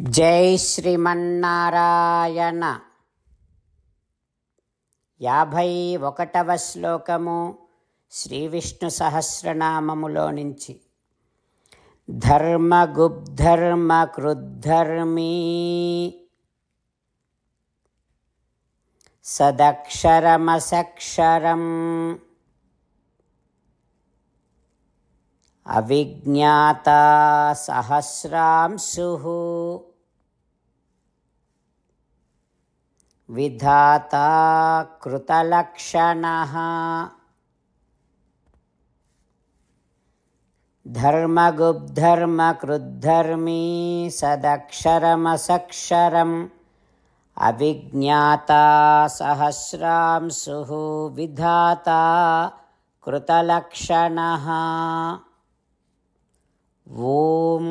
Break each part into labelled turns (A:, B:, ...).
A: జై శ్రీమన్నారాయణ. యాభై ఒకటవ శ్లోకము శ్రీ విష్ణు సహస్రనామములో నుంచి. ధర్మగుబ్ధర్మ కృద్ధర్మీ సదక్షరమసక్షరం. అవిజ్ఞాత సహస్రాంశు విధాత కృతలక్షణ ధర్మగుబ్ధర్మకృద్ధర్మీ సదక్షరమసక్షరం అవిజ్ఞాత సహస్రాంశు విధాత కృతలక్షణ ఓం.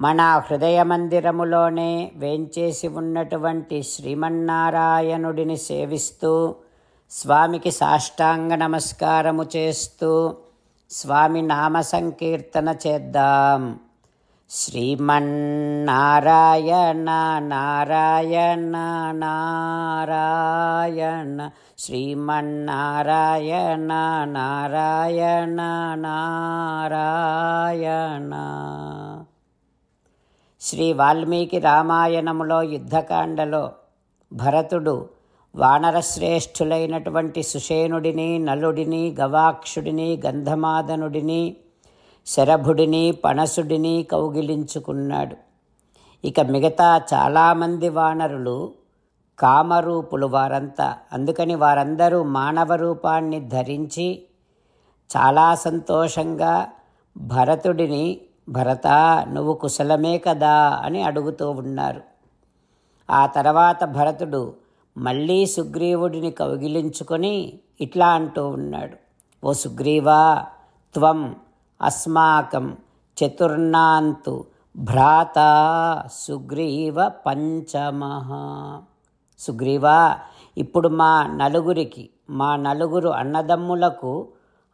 A: మన హృదయ మందిరములోనే వేంచేసి ఉన్నటువంటి శ్రీమన్నారాయణుడిని సేవిస్తూ స్వామికి సాష్టాంగ నమస్కారము చేస్తూ స్వామి నామ సంకీర్తన చేద్దాం. శ్రీమన్నారాయణ నారాయణ నారాయణ శ్రీమన్నారాయణ నారాయణ నారాయణ శ్రీ వాల్మీకి రామాయణములో యుద్ధకాండలో భరతుడు వానరశ్రేష్ఠులైనటువంటి సుషేనుడిని నలుడిని గవాక్షుడిని గంధమాదనుడిని శరభుడిని పణసుడిని కౌగిలించుకున్నాడు. ఇక మిగతా చాలామంది వానరులు కామరూపులు వారంతా. అందుకని వారందరూ మానవ రూపాన్ని ధరించి చాలా సంతోషంగా భరతుడిని భరత నువ్వు కుశలమే కదా అని అడుగుతూ ఉన్నారు. ఆ తర్వాత భరతుడు మళ్ళీ సుగ్రీవుడిని కౌగిలించుకొని ఇట్లా అంటూ ఉన్నాడు. ఓ సుగ్రీవా త్వం అస్మాకం చతుర్నాంతు భ్రాత సుగ్రీవ పంచమ. సుగ్రీవా ఇప్పుడు మా నలుగురికి మా నలుగురు అన్నదమ్ములకు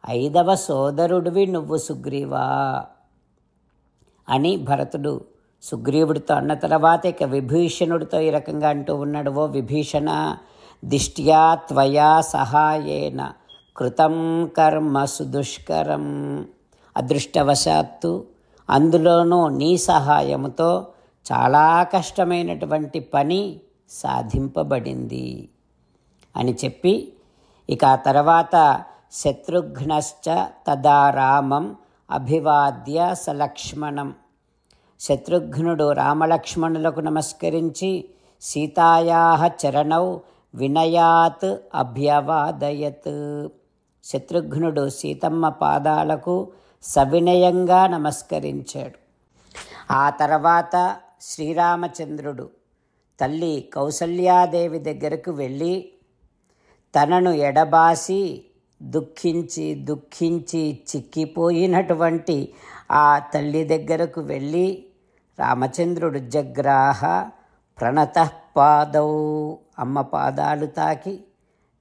A: ఐదవ సోదరుడివి నువ్వు సుగ్రీవా అని భరతుడు సుగ్రీవుడితో అన్న తర్వాత ఇక విభీషణుడితో ఈ రకంగా అంటూ ఉన్నాడు ఓ విభీషణ దిష్ట్యా త్వయా సహాయేన కృతం కర్మ సుదుష్కరం. అదృష్టవశాత్తు అందులోనూ నీ సహాయముతో చాలా కష్టమైనటువంటి పని సాధింపబడింది అని చెప్పి ఇక ఆ తర్వాత శత్రుఘ్నశ్చ తదా రామం అభివాద్య సలక్ష్మణం. శత్రుఘ్నుడు రామలక్ష్మణులకు నమస్కరించి సీతాయా చరణౌ వినయాత్ అభ్యవాదయత్. శత్రుఘ్నుడు సీతమ్మ పాదాలకు సవినయంగా నమస్కరించాడు. ఆ తర్వాత శ్రీరామచంద్రుడు తల్లి కౌసల్యాదేవి దగ్గరకు వెళ్ళి తనను ఎడబాసి దుఃఖించి దుఃఖించి చిక్కిపోయినటువంటి ఆ తల్లి దగ్గరకు వెళ్ళి రామచంద్రుడు జగ్రాహ ప్రణతపాదౌ అమ్మ పాదాలు తాకి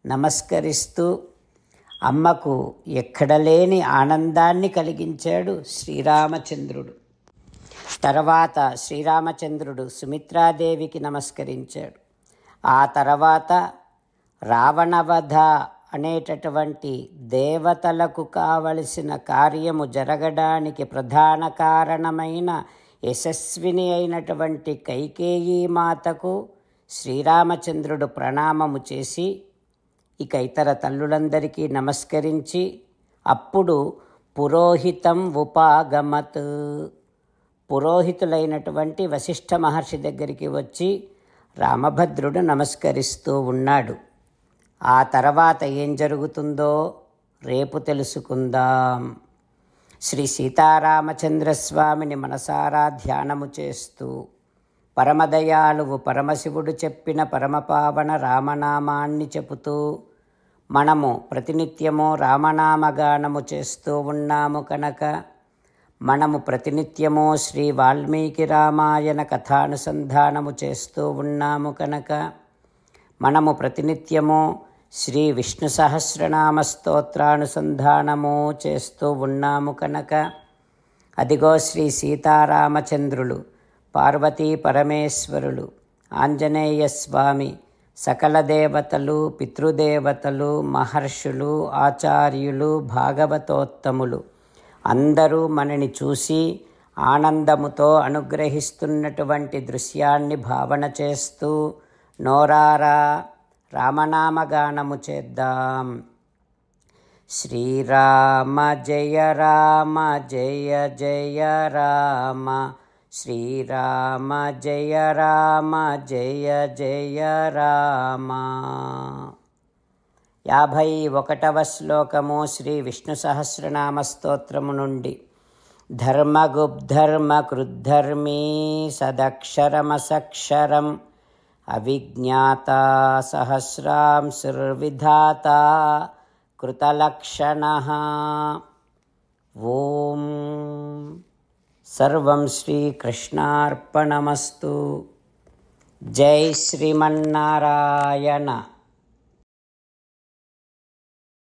A: నమస్కరిస్తూ అమ్మకు ఎక్కడలేని ఆనందాన్ని కలిగించాడు శ్రీరామచంద్రుడు. తర్వాత శ్రీరామచంద్రుడు సుమిత్రాదేవికి నమస్కరించాడు. ఆ తర్వాత రావణవధ అనేటటువంటి దేవతలకు కావలసిన కార్యము జరగడానికి ప్రధాన కారణమైన యశస్విని అయినటువంటి కైకేయీ మాతకు శ్రీరామచంద్రుడు ప్రణామము చేసి ఇక ఇతర తల్లులందరికీ నమస్కరించి అప్పుడు పురోహితం ఉపాగమత్. పురోహితులైనటువంటి వశిష్ఠ మహర్షి దగ్గరికి వచ్చి రామభద్రుడు నమస్కరిస్తూ ఉన్నాడు. ఆ తర్వాత ఏం జరుగుతుందో రేపు తెలుసుకుందాం. శ్రీ సీతారామచంద్రస్వామిని మనసారా ధ్యానము చేస్తూ పరమదయాలువు పరమశివుడు చెప్పిన పరమపావన రామనామాన్ని చెబుతూ మనము ప్రతినిత్యము రామనామగానము చేస్తూ ఉన్నాము కనుక మనము ప్రతినిత్యము శ్రీ వాల్మీకి రామాయణ కథానుసంధానము చేస్తూ ఉన్నాము కనుక మనము ప్రతినిత్యము శ్రీ విష్ణు సహస్రనామ స్తోత్రానుసంధానము చేస్తూ ఉన్నాము కనుక. అదిగో శ్రీ సీతారామచంద్రులు పార్వతీ పరమేశ్వరులు ఆంజనేయ స్వామి సకల దేవతలు పితృదేవతలు మహర్షులు ఆచార్యులు భాగవతోత్తములు. అందరూ మనని చూసి ఆనందముతో అనుగ్రహిస్తున్నటువంటి దృశ్యాన్ని భావన చేస్తూ నోరారా రామనామగానము చేద్దాం. శ్రీరామ జయ రామ జయ జయ రామ. శ్రీరామ జయ రామ జయ జయ రామ. యాభై ఒకటవ శ్లోకము శ్రీ విష్ణు సహస్రనామ స్తోత్రము నుండి. ధర్మగుబ్ధర్మ కృద్ధర్మీ సదక్షరమసక్షరం అవిజ్ఞాత సహస్రాంశుర్విధాత కృతలక్షణ. ఓ सर्वं श्रीकृष्णार्पणमस्तु। जय श्रीमन्नारायण।